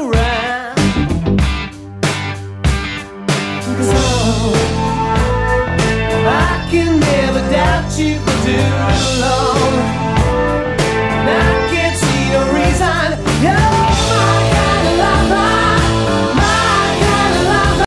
around. Cause oh, I can never doubt you for too long.